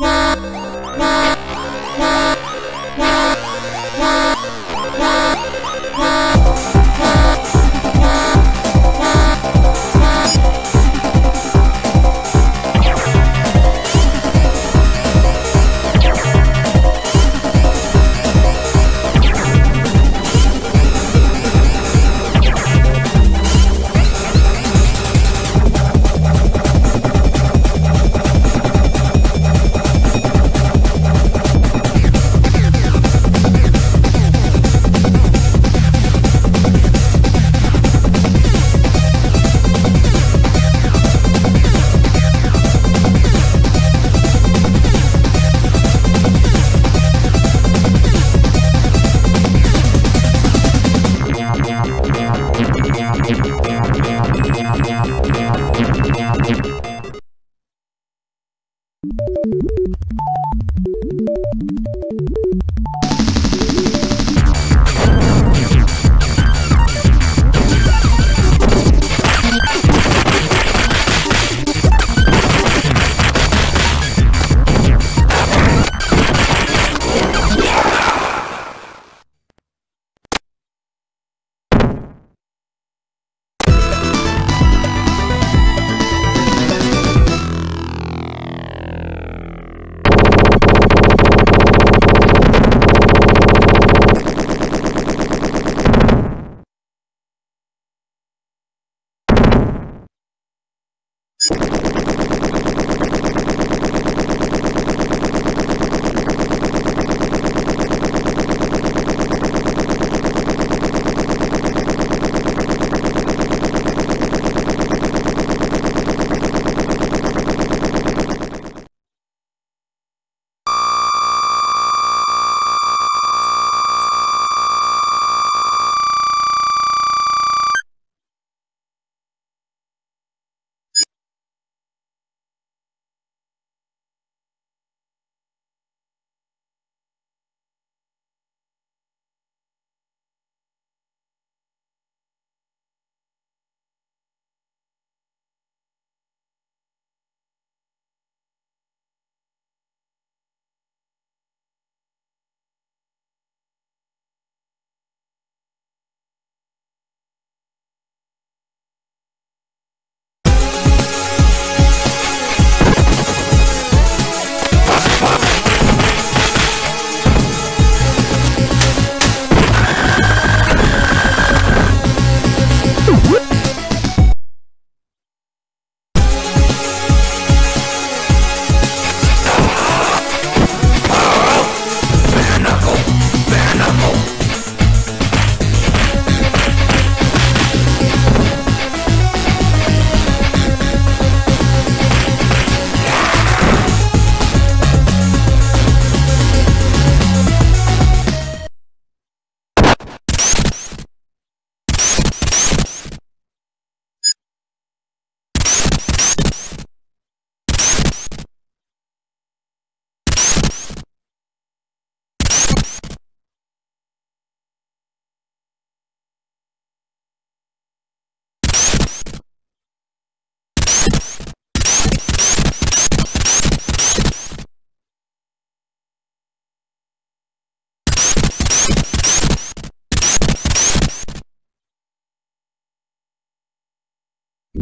Yeah.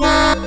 Bye.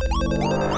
Música